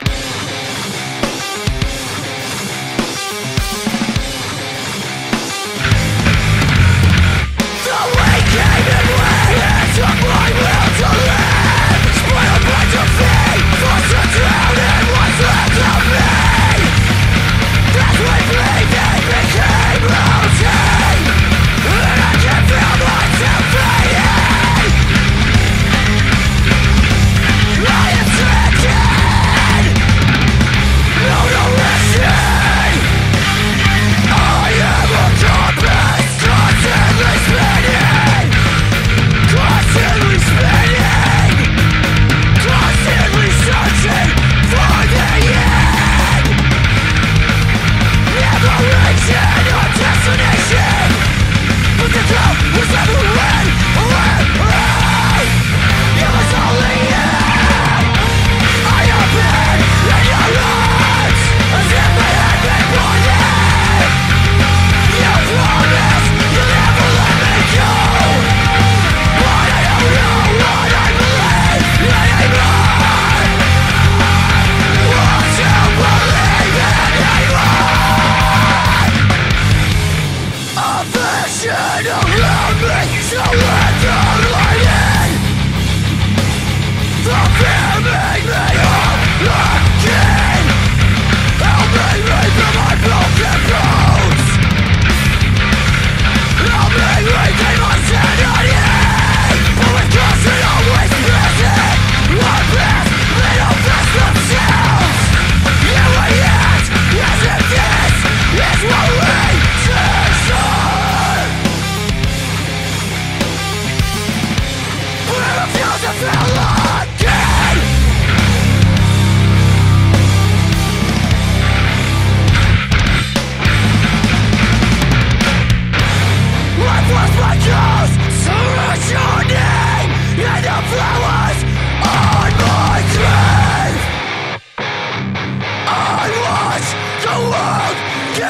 I'm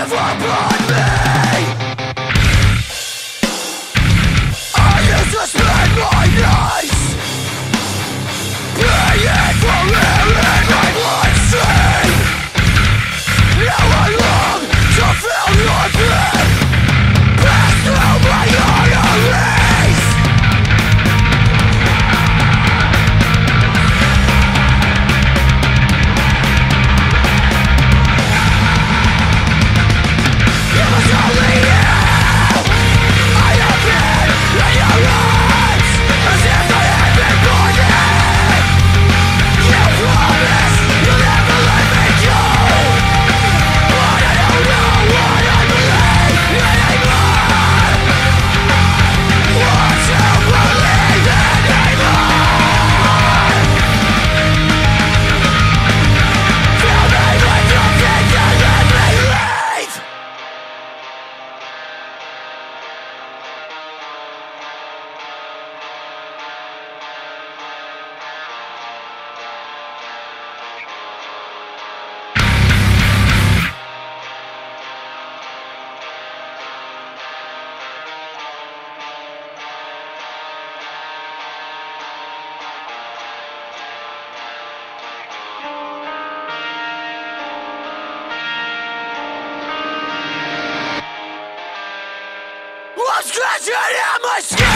scratching at воскрешение мысли!